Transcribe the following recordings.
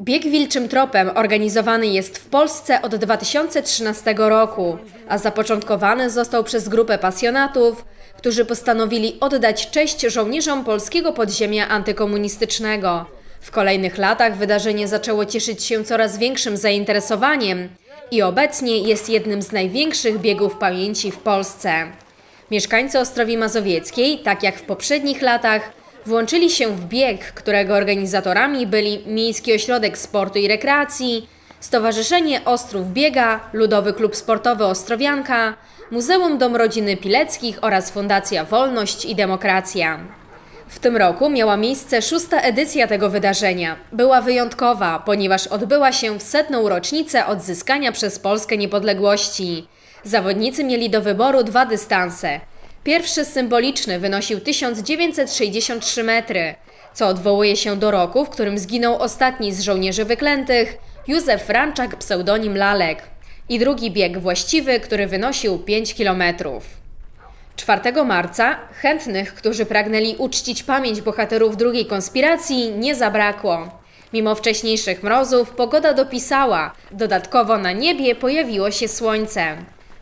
Bieg Wilczym Tropem organizowany jest w Polsce od 2013 roku, a zapoczątkowany został przez grupę pasjonatów, którzy postanowili oddać cześć żołnierzom polskiego podziemia antykomunistycznego. W kolejnych latach wydarzenie zaczęło cieszyć się coraz większym zainteresowaniem i obecnie jest jednym z największych biegów pamięci w Polsce. Mieszkańcy Ostrowi Mazowieckiej, tak jak w poprzednich latach, włączyli się w bieg, którego organizatorami byli Miejski Ośrodek Sportu i Rekreacji, Stowarzyszenie Ostrów Biega, Ludowy Klub Sportowy Ostrowianka, Muzeum Dom Rodziny Pileckich oraz Fundacja Wolność i Demokracja. W tym roku miała miejsce szósta edycja tego wydarzenia. Była wyjątkowa, ponieważ odbyła się w setną rocznicę odzyskania przez Polskę niepodległości. Zawodnicy mieli do wyboru dwa dystanse. Pierwszy symboliczny wynosił 1963 metry, co odwołuje się do roku, w którym zginął ostatni z żołnierzy wyklętych, Józef Franczak pseudonim Lalek. I drugi bieg właściwy, który wynosił 5 kilometrów. 4 marca chętnych, którzy pragnęli uczcić pamięć bohaterów drugiej konspiracji, nie zabrakło. Mimo wcześniejszych mrozów pogoda dopisała, dodatkowo na niebie pojawiło się słońce.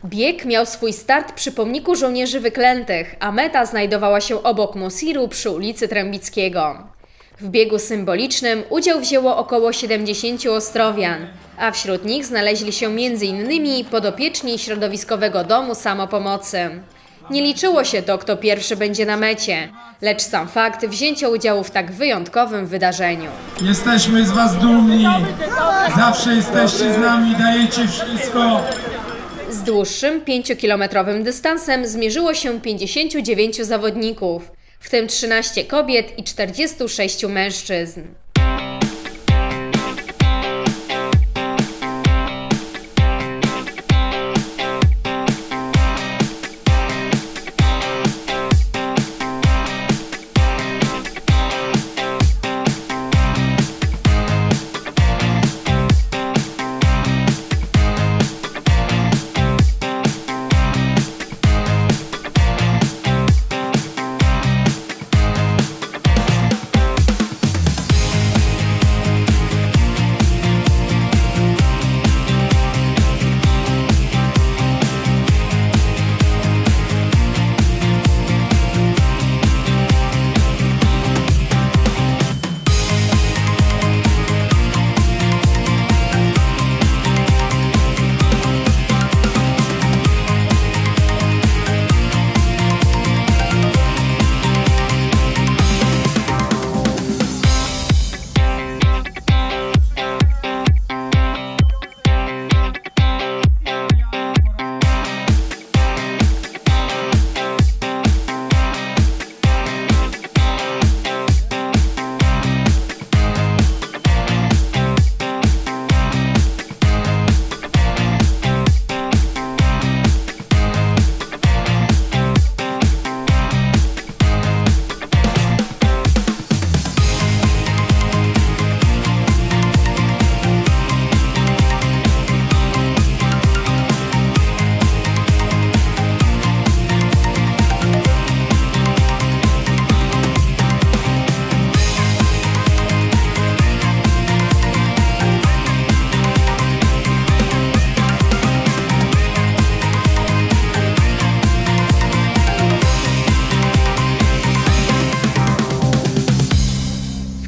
Bieg miał swój start przy pomniku żołnierzy wyklętych, a meta znajdowała się obok Mosiru przy ulicy Trębickiego. W biegu symbolicznym udział wzięło około 70 Ostrowian, a wśród nich znaleźli się m.in. podopieczni Środowiskowego Domu Samopomocy. Nie liczyło się to, kto pierwszy będzie na mecie, lecz sam fakt wzięcia udziału w tak wyjątkowym wydarzeniu. Jesteśmy z Was dumni. Zawsze jesteście z nami, dajecie wszystko. Z dłuższym, 5-kilometrowym dystansem zmierzyło się 59 zawodników, w tym 13 kobiet i 46 mężczyzn.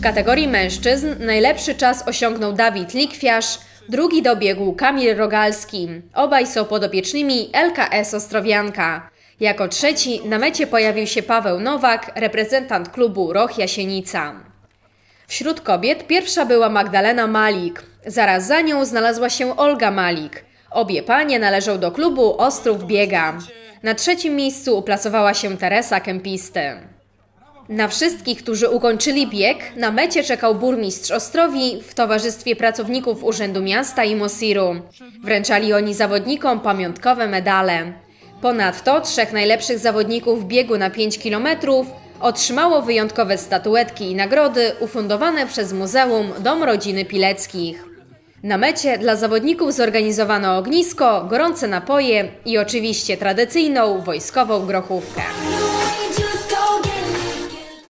Kategorii mężczyzn najlepszy czas osiągnął Dawid Likwiarz, drugi dobiegł Kamil Rogalski. Obaj są podopiecznymi LKS Ostrowianka. Jako trzeci na mecie pojawił się Paweł Nowak, reprezentant klubu Roch Jasienica. Wśród kobiet pierwsza była Magdalena Malik. Zaraz za nią znalazła się Olga Malik. Obie panie należą do klubu Ostrów Biega. Na trzecim miejscu uplasowała się Teresa Kempisty. Na wszystkich, którzy ukończyli bieg, na mecie czekał burmistrz Ostrowi w towarzystwie pracowników Urzędu Miasta i Mosiru. Wręczali oni zawodnikom pamiątkowe medale. Ponadto trzech najlepszych zawodników biegu na 5 km otrzymało wyjątkowe statuetki i nagrody ufundowane przez Muzeum Dom Rodziny Pileckich. Na mecie dla zawodników zorganizowano ognisko, gorące napoje i oczywiście tradycyjną wojskową grochówkę.